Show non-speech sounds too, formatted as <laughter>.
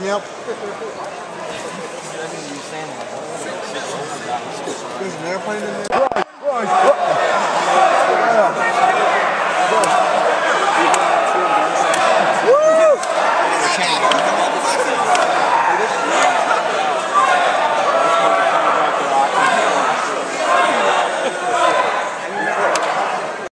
Yep. <laughs> There's an airplane in there.